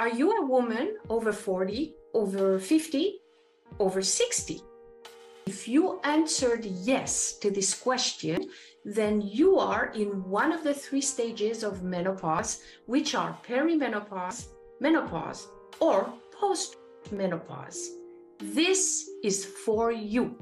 Are you a woman over 40, over 50, over 60? If you answered yes to this question, then you are in one of the three stages of menopause, which are perimenopause, menopause, or postmenopause. This is for you.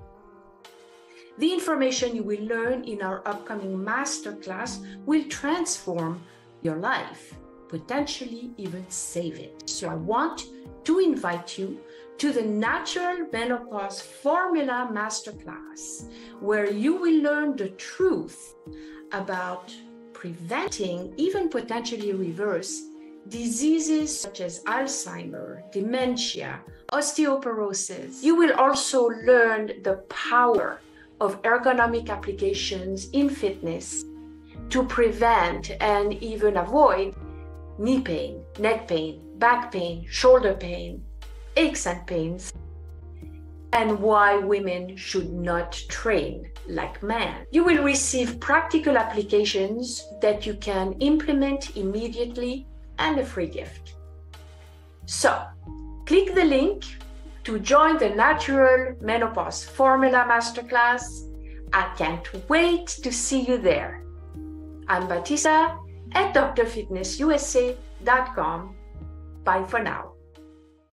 The information you will learn in our upcoming masterclass will transform your life potentially even save it. So I want to invite you to the Natural Menopause Formula Masterclass, where you will learn the truth about preventing, even potentially reverse, diseases such as Alzheimer, dementia, osteoporosis. You will also learn the power of ergonomic applications in fitness to prevent and even avoid knee pain, neck pain, back pain, shoulder pain, aches and pains, and why women should not train like men. You will receive practical applications that you can implement immediately and a free gift. So, click the link to join the Natural Menopause Formula Masterclass. I can't wait to see you there. I'm Batista at drfitnessusa.com. Bye for now.